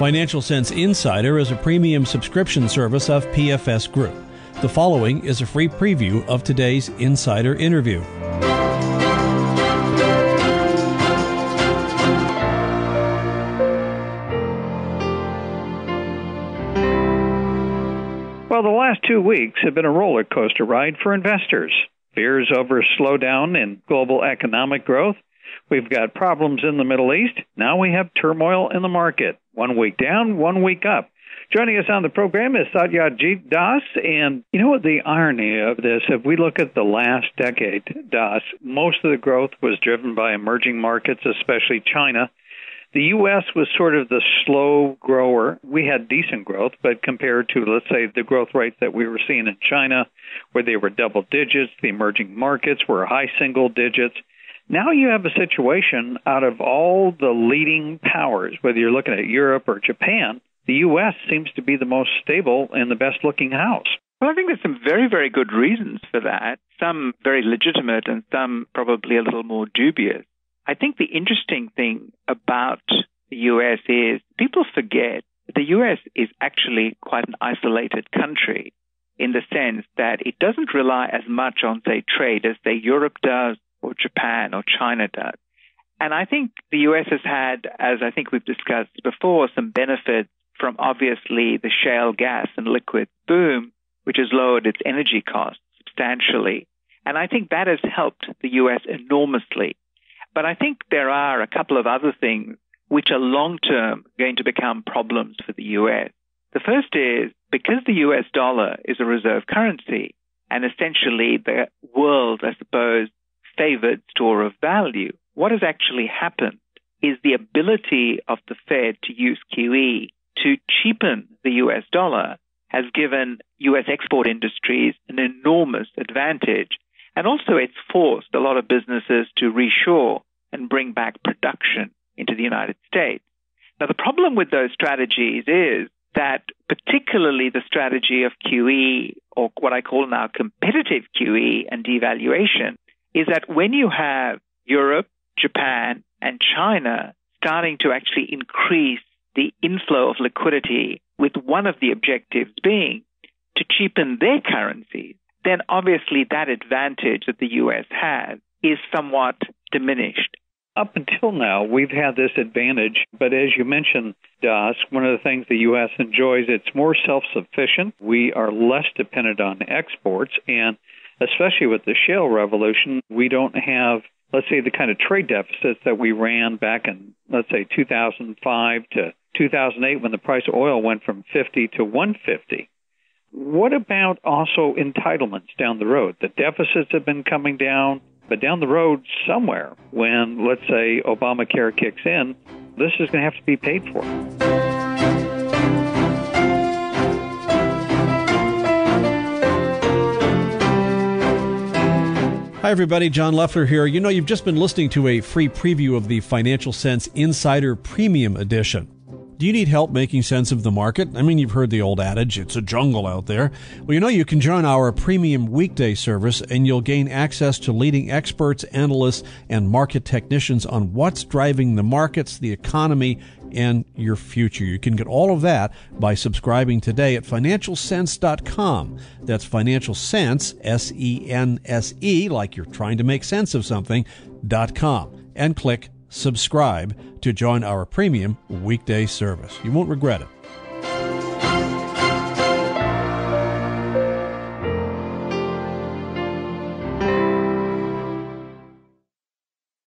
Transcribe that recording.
Financial Sense Insider is a premium subscription service of PFS Group. The following is a free preview of today's insider interview. Well, the last two weeks have been a roller coaster ride for investors. Fears over slowdown in global economic growth. We've got problems in the Middle East. Now we have turmoil in the market. One week down, one week up. Joining us on the program is Satyajit Das. And you know what the irony of this, if we look at the last decade, Das, most of the growth was driven by emerging markets, especially China. The U.S. was sort of the slow grower. We had decent growth, but compared to, let's say, the growth rates that we were seeing in China, where they were double digits, the emerging markets were high single digits. Now you have a situation out of all the leading powers, whether you're looking at Europe or Japan, the U.S. seems to be the most stable and the best looking house. Well, I think there's some very, very good reasons for that. Some very legitimate and some probably a little more dubious. I think the interesting thing about the US is people forget the US is actually quite an isolated country in the sense that it doesn't rely as much on, say, trade as, say, Europe does Japan or China does. And I think the US has had, as I think we've discussed before, some benefits from obviously the shale gas and liquid boom, which has lowered its energy costs substantially. And I think that has helped the US enormously. But I think there are a couple of other things which are long term going to become problems for the US. The first is because the US dollar is a reserve currency and essentially the world, I suppose, favored store of value, what has actually happened is the ability of the Fed to use QE to cheapen the US dollar has given US export industries an enormous advantage and also, it's forced a lot of businesses to reshore and bring back production into the United States. Now, the problem with those strategies is that particularly the strategy of QE or what I call now competitive QE and devaluation is that when you have Europe, Japan, and China starting to actually increase the inflow of liquidity with one of the objectives being to cheapen their currencies, then obviously that advantage that the U.S. has is somewhat diminished. Up until now, we've had this advantage, but as you mentioned, Das, one of the things the U.S. enjoys, it's more self sufficient. We are less dependent on exports, and especially with the shale revolution, we don't have, let's say, the kind of trade deficits that we ran back in, let's say, 2005 to 2008 when the price of oil went from 50 to 150. What about also entitlements down the road? The deficits have been coming down, but down the road somewhere, when let's say Obamacare kicks in, this is going to have to be paid for. Hi, everybody. John Loeffler here. You know, you've just been listening to a free preview of the Financial Sense Insider Premium Edition. Do you need help making sense of the market? I mean, you've heard the old adage, it's a jungle out there. Well, you know, you can join our premium weekday service and you'll gain access to leading experts, analysts, and market technicians on what's driving the markets, the economy, and your future. You can get all of that by subscribing today at financialsense.com. That's financial sense, S E N S E, like you're trying to make sense of something, dot com, and click subscribe to join our premium weekday service. You won't regret it.